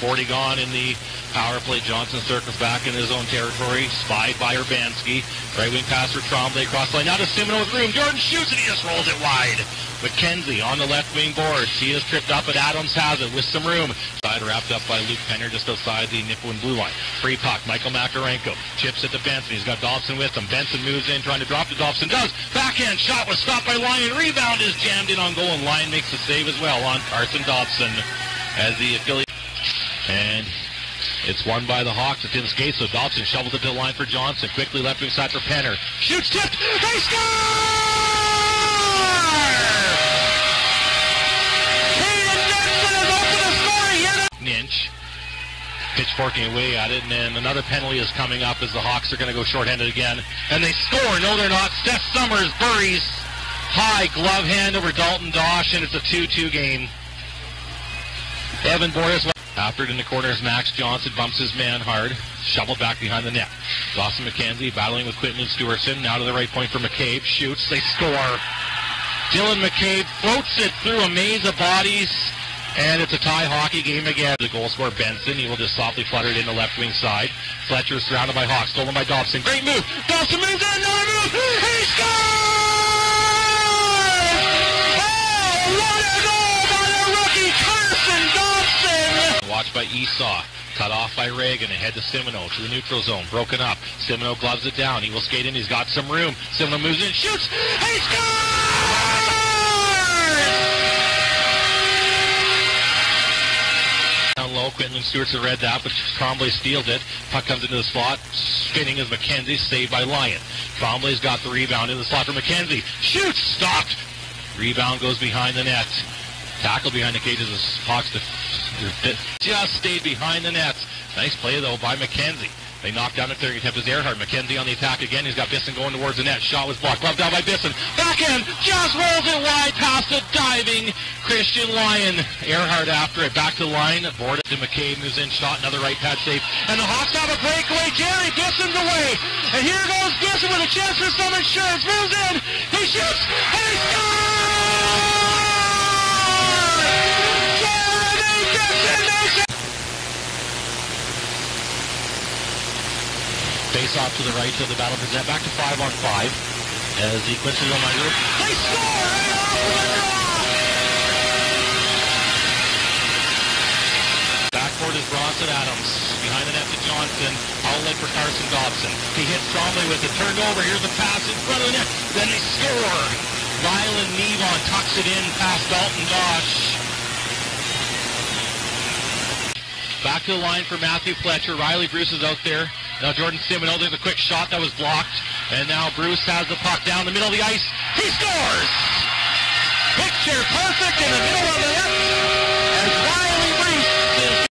40 gone in the power play. Johnson circles back in his own territory, spied by Urbanski. Right wing pass for Trombley across the line. Now to Simino with room. Jordan shoots and he just rolls it wide. McKenzie on the left wing board. He is tripped up, but Adams has it with some room. Side wrapped up by Luke Penner just outside the Nipawin blue line. Free puck. Michael Makarenko chips it to Benson. He's got Dobson with him. Benson moves in, trying to drop to Dobson. Does. Backhand shot was stopped by Lyon. Rebound is jammed in on goal, and Lyon makes the save as well on Carson Dobson as the affiliate. And it's won by the Hawks. It's in skate, so Dobson shovels it to the line for Johnson. Quickly left wing side for Penner. Shoots tipped. They score! Ninch pitchforking away at it, and then another penalty is coming up as the Hawks are going to go shorthanded again, and they score. No, they're not. Steph Summers buries high glove hand over Dalton Dosh, and it's a 2-2 game. Evan Boris after it in the corners, Max Johnson bumps his man hard, shoveled back behind the net. Dawson McKenzie battling with Quinton Stewartson. Now to the right point for McCabe. Shoots. They score. Dylan McCabe floats it through a maze of bodies. And it's a tie hockey game again. The goal scorer Benson. He will just softly flutter it in the left wing side. Fletcher is surrounded by Hawks. Stolen by Dobson. Great move. Dobson moves in. Another move. He scores! Watched by Esau. Cut off by Reagan. Ahead to Simino to the neutral zone. Broken up. Simino gloves it down. He will skate in. He's got some room. Simino moves in. Shoots. He scores! Down low, Quinlan Stewart's read that, but Trombley steals it. Puck comes into the slot. Spinning is McKenzie, saved by Lyon. Trombley's got the rebound in the slot for McKenzie. Shoots! Stopped! Rebound goes behind the net. Tackle behind the cages as Hawks to just stayed behind the nets. Nice play, though, by McKenzie. They knock down the clearing attempt as Earhart. McKenzie on the attack again. He's got Bisson going towards the net. Shot was blocked. Glove down by Bisson. Back Backhand. Just rolls it wide past the diving Christian Lyon. Earhart after it. Back to the line. Boarded to McCabe. Moves in. Shot. Another right pad save. And the Hawks have a breakaway. Jerry Bisson's away. And here goes Bisson with a chance for some insurance. Moves in. He shoots. And he scores! Face off to the right of the battle present. Back to five on five. As he puts it on. They score the! Backboard is Bronson Adams. Behind the net to Johnson. Outlet for Carson Dobson. He hits Trombley with it. Turned over. Here's the pass in front of the net. Then they score. Rylan Nevon tucks it in past Dalton Dosh. Back to the line for Matthew Fletcher. Riley Bruce is out there. Now Jordan Simino, there's a quick shot that was blocked. And now Bruce has the puck down the middle of the ice. He scores! Picture perfect in the middle of